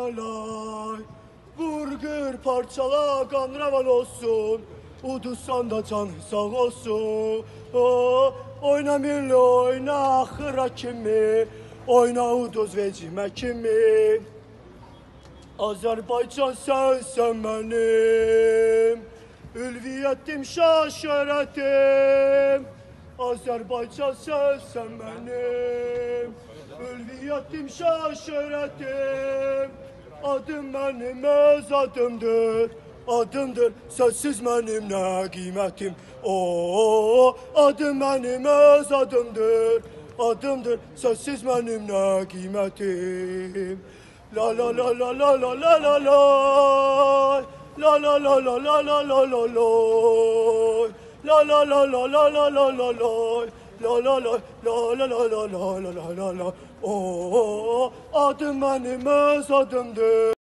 lay lay. Parçala kanraval olsun. Udussan da can sağ olsun. O, oyna milli oyna hıra kimi. Oyna uduz vecime kimi. Azerbaycan sensen benim. Ülviyetim şah. Azerbaycan sensen benim. Ülviyetim şah. Adım benim öz adımdır Adımdır sözsüz benim ne kıymetim Oo, adım benim öz adımdır Adımdır sözsüz benim ne kıymetim La la la la la la la la la La la la la la la la la la La la la la la la la la la La la la la la la la la la la la Oo, adım benim öz adımdır